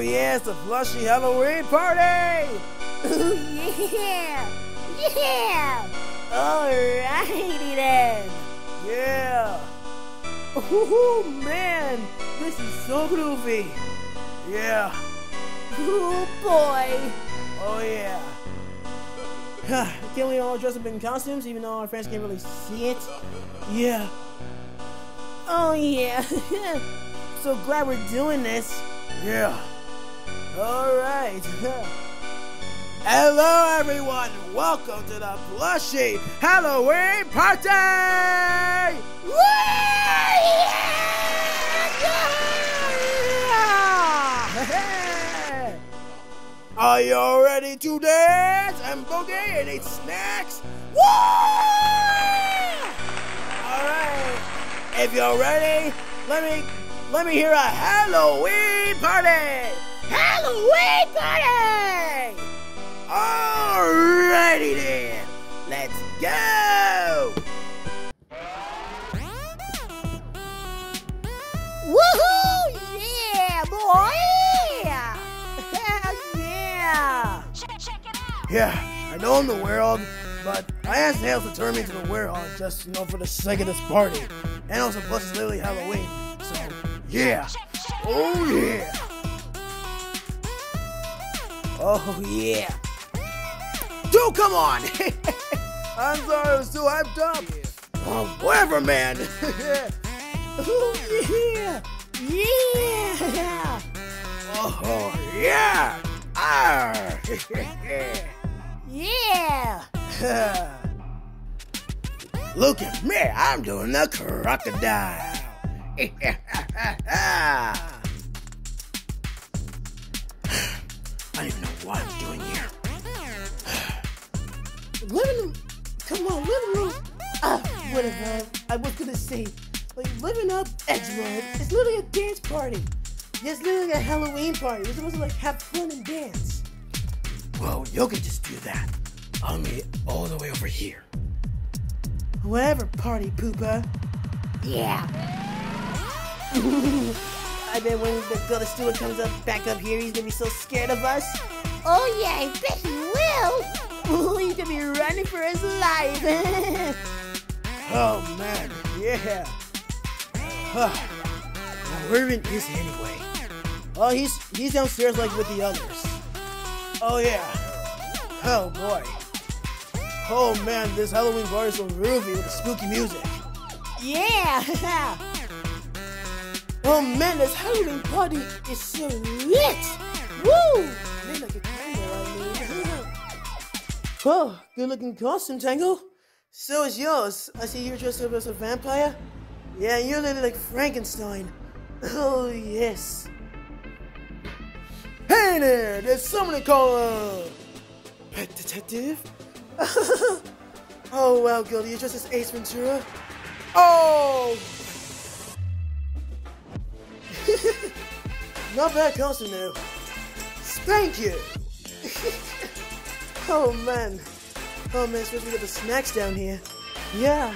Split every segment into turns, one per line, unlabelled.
Oh, yeah, it's the Plushie Halloween party!
yeah! Yeah! Alrighty then!
Yeah! Oh man, this is so groovy! Yeah!
Oh boy!
Oh yeah! Can we all dress up in costumes even though our friends can't really see it? Yeah!
Oh yeah!
so glad we're doing this! Yeah! Alright! Hello everyone! Welcome to the Plushie Halloween Party! Are you ready to dance and boogie and eat snacks? Woo! Alright. If you're ready, let me let me hear a Halloween party!
Halloween party!
Alrighty then! Let's go!
Woohoo! Yeah, boy! Hell yeah!
Yeah, I know I'm the werewolf, but I asked Hales to turn me into the werewolf just, you know, for the sake of this party. And also, plus it's literally Halloween. So, yeah. Oh, yeah. Oh, yeah. Dude, come on! I'm sorry, I was too hyped up. Oh, whatever, man.
Oh yeah! Yeah!
oh, yeah. Arr.
Yeah!
Look at me, I'm doing the crocodile. Don't even know what I'm doing here.
Living. Come on, living room. Ah, whatever. I was gonna say, like living up Edgewood It's literally a dance party. It's literally a Halloween party. We're supposed to like have fun and dance.
Well, you can just do that. I'll meet all the way over here.
Whatever, party pooper. Yeah. I bet when the brother Steward comes up back up here, he's gonna be so scared of us. Oh yeah, I bet he will. Oh, he's gonna be running for his life.
Oh man, yeah. Huh. Now, where even is he anyway? Oh, he's he's downstairs like with the others. Oh yeah. Oh boy. Oh man, this Halloween bar is so groovy with the spooky music.
yeah.
Oh man, this Halloween party is so lit! Woo! Oh, good looking costume, Tangle. So is yours. I see you're dressed up as a vampire. Yeah, you're literally like Frankenstein. Oh, yes. Hey there, there's someone to call a pet detective. oh, wow, girl, you're dressed as Ace Ventura. Oh! Not bad costume, though. Spank you! oh, man. Oh man, supposed to get the snacks down here. Yeah.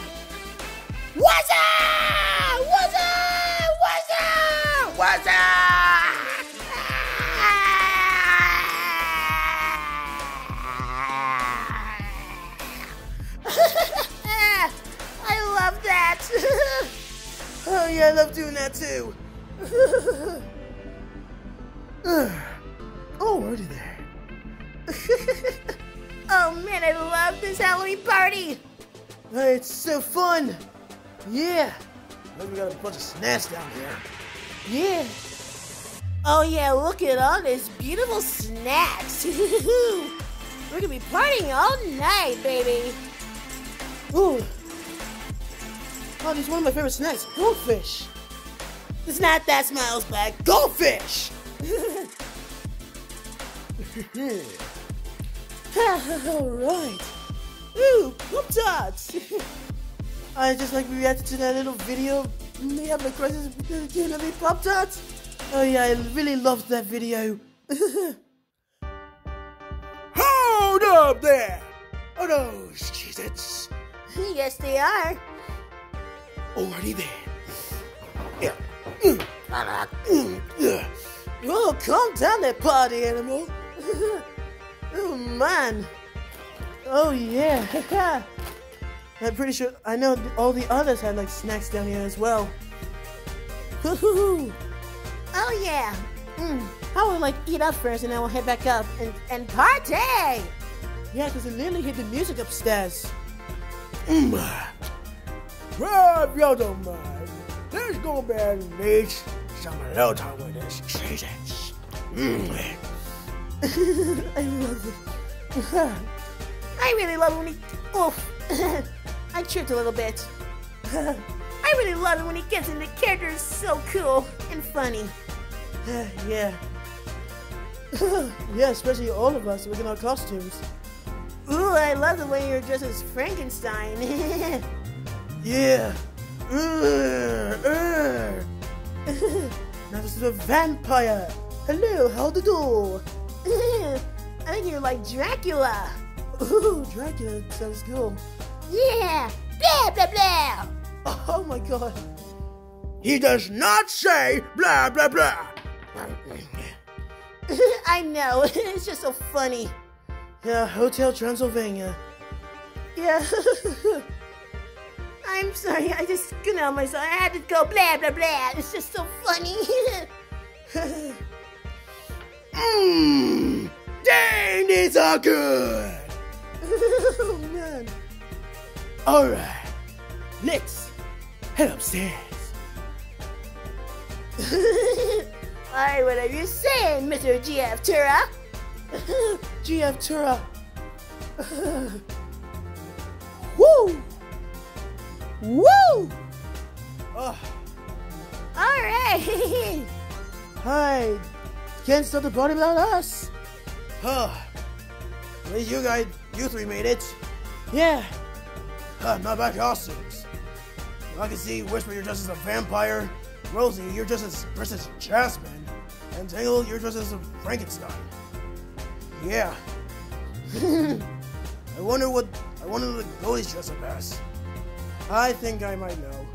What's up? What's up? What's up? What's up? I love that.
Oh yeah, I love doing that too. Oh, Alrighty there.
oh man, I love this Halloween party.
Hey, it's so fun. Yeah. Look, we got a bunch of snacks down here.
Yeah. Oh yeah, look at all these beautiful snacks. We're gonna be partying all night, baby.
Ooh. Oh, this is one of my favorite snacks. Goldfish.
It's not that smiles back.
Goldfish.
all right. Ooh, Pop Tarts.
I just like reacted to that little video. They have like crisis doing a Pop Tarts. Oh yeah, I really loved that video. Hold up there! Are those Cheez-Its?
yes, they are.
Already there.
Oh, calm down there, party animal. oh, man. Oh, yeah. I'm pretty sure, I know all the others had like snacks down here as well.
oh, yeah. Mm. I will like eat up first and then we'll head back up and, and party!
Yeah, because it literally hit the music upstairs.
Mm. Well, if y'all don't mind, let's go back and meet some alone time with this. Mm.
I love it.
I really love it when he. Oof. I tripped a little bit. I really love it when he gets into character. It's so cool and funny.
yeah. yeah, especially all of us within our costumes.
Ooh, I love the way you're dressed as Frankenstein.
yeah. Uh, uh. now this is a vampire. Hello, how do do?
I think you're like Dracula.
Ooh, Dracula sounds cool.
Yeah, blah blah blah.
Oh my god.
He does not say blah blah blah.
I know, it's just so funny.
Yeah, Hotel Transylvania.
Yeah. I'm sorry, I just couldn't help myself. I had to go blah blah blah. It's just so funny.
Mmm, dang, these are good.
oh man.
Alright, let's head upstairs.
Alright, whatever you're saying, Mr. GF Tura.
GF Tura. Woo! Woo!
Oh,
Alright.
Hi. Can't start the party without us.
huh. At least you guys, you three made it.
Yeah.
Huh, not bad costumes. I can see Whisper, you're dressed as a vampire. Rosie, you're dressed as Princess Jasmine. And Tangle, you're dressed as a Frankenstein. Yeah. I wonder what I wonder what Goldie's dressed up as. I think I might know.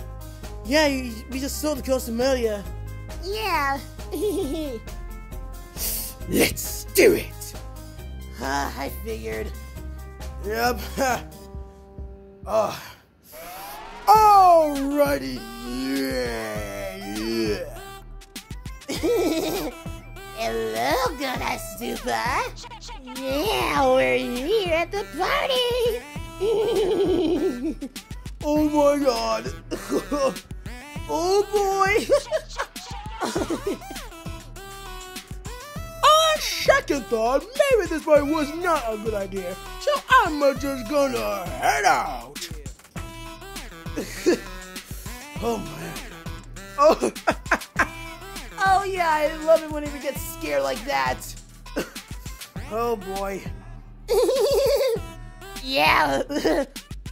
Yeah, you, we just saw the costume earlier.
yeah.
Let's do it.
Ah, I figured.
Yep. Ah. Alrighty. Yeah. Yeah.
Hello, Gonna Super. Yeah, we're here at the party.
Oh my god. oh boy. On second thought, maybe this part was not a good idea. So I'm just gonna head out. oh man. Oh.
Oh yeah, I love it when he gets scared like that.
oh boy.
yeah.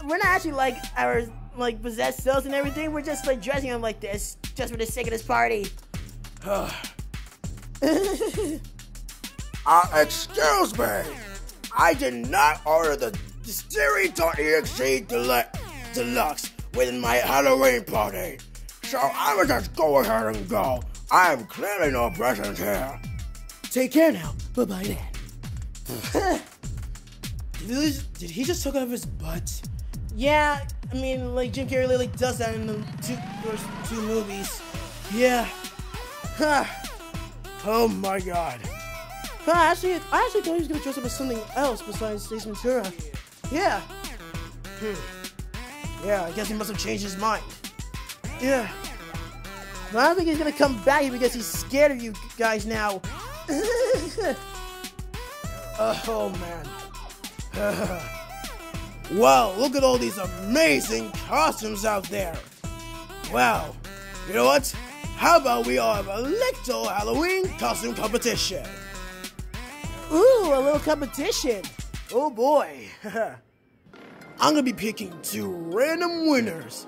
We're not actually like our like possessed selves and everything. We're just like dressing him like this just for the sake of this party.
Uh, excuse me. I did not order the Distillery.exe Deluxe, Deluxe within my Halloween party. So I will just go ahead and go. I am clearly no present here.
Take care now. Bye bye then. did, he, did he just took off his butt? Yeah, I mean, like Jim Carrey literally does that in the two first two movies. Yeah. Huh.
Oh my god.
Huh, actually, I actually thought he was gonna dress up as something else besides Ace Ventura. Yeah.
Hmm. Yeah, I guess he must have changed his mind.
Yeah. I don't think he's gonna come back here because he's scared of you guys now.
Oh man. wow, look at all these amazing costumes out there. Wow. You know what? How about we all have a little Halloween costume competition?
Ooh, a little competition.
Oh boy. I'm gonna be picking two random winners.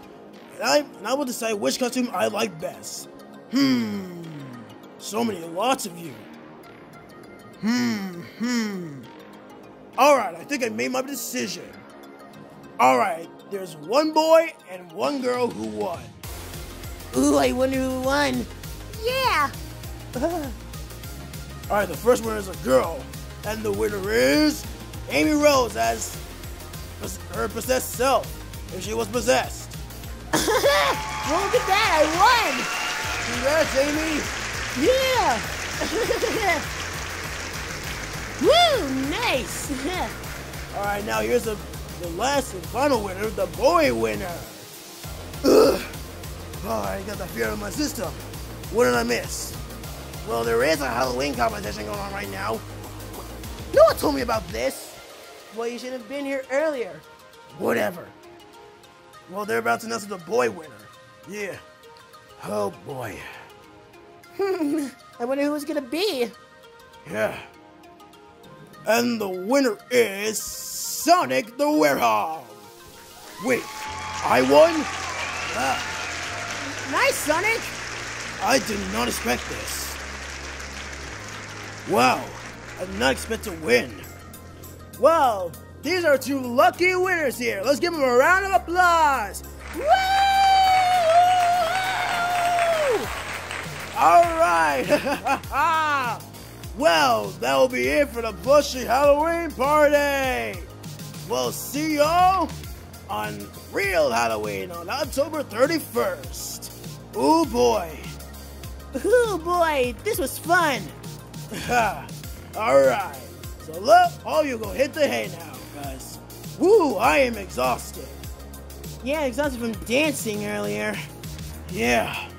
And I, and I will decide which costume I like best. Hmm. So many lots of you. Hmm, hmm. Alright, I think I made my decision. Alright, there's one boy and one girl who won.
Ooh, I wonder who won. Yeah.
Alright, the first winner is a girl. And the winner is Amy Rose as her possessed self, if she was possessed.
well, look at that, I won!
Congrats, Amy!
Yeah! Woo, nice!
Alright, now here's the, the last and final winner, the boy winner. Ugh. Oh, I got the fear of my system. What did I miss? Well, there is a Halloween competition going on right now. No one told me about this.
Well, you should have been here earlier.
Whatever. Well, they're about to announce the boy winner. Yeah. Oh boy. Hmm.
I wonder who it's gonna be.
Yeah. And the winner is Sonic the Werewolf. Wait, I won? Ah,
Nice, Sonic!
I did not expect this. Wow, I did not expect to win. Well, these are two lucky winners here. Let's give them a round of applause.
Woo!
All right. well, that will be it for the Plushie Halloween party. We'll see y'all on real Halloween on October 31st. Ooh boy.
Oh boy, this was fun.
All right. So look, all you go hit the hay now, guys. Woo, I am exhausted.
Yeah, exhausted from dancing earlier.
Yeah,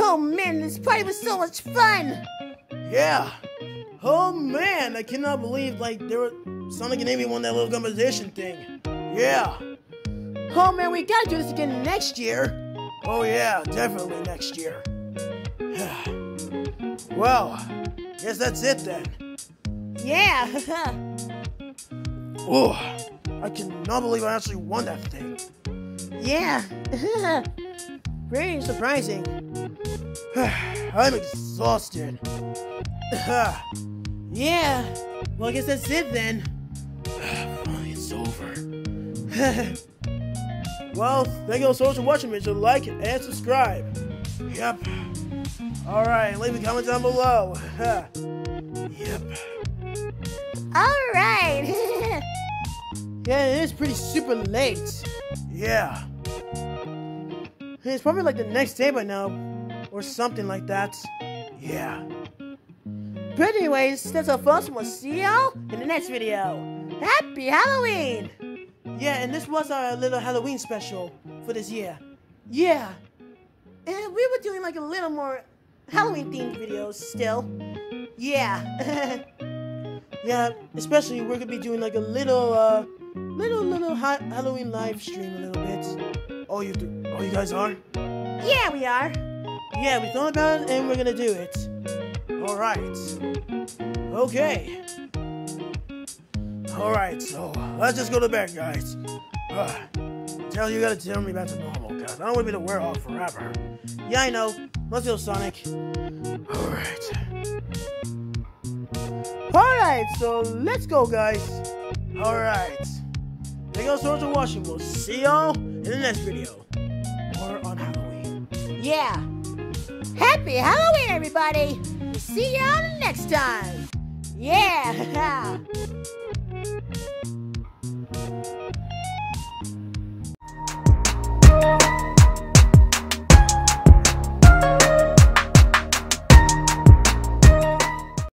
Oh man, this party was so much fun!
yeah. Oh man, I cannot believe like there were Sonic and Amy won that little competition thing. Yeah.
Oh man, we gotta do this again next year.
Oh yeah, definitely next year. well, guess that's it then.
Yeah!
Oh, I cannot believe I actually won that thing.
yeah!
Very surprising.
I'm exhausted.
Yeah. Well, I guess that's it then.
Finally, it's over. well, thank you all so much for watching. Make sure to like and subscribe. Yep. Alright, leave a comment down below. yep.
Alright!
Yeah, it is pretty super late.
Yeah.
It's probably like the next day by now, or something like that.
Yeah.
But anyways, that's all folks. We'll see y'all in the next video.
Happy Halloween!
Yeah, and this was our little Halloween special for this year. Yeah.
And we were doing like a little more Halloween themed videos still. Yeah.
Yeah, especially we're gonna be doing like a little, uh, little, little ha- Halloween live stream a little bit.
Oh, you oh, you guys are?
yeah, we are.
Yeah, we thought about it and we're gonna do it.
Alright. Okay. Alright, so let's just go to bed, guys. Uh, tell you gotta tell me back to normal, guys. I don't want to be the werewolf forever.
Yeah, I know. Let's go, Sonic.
Alright.
Alright, so let's go, guys.
Alright. Thank you all so for watching. We'll see y'all in the next video. Or on Halloween.
Yeah. Happy Halloween, everybody! See y'all next time! Yeah!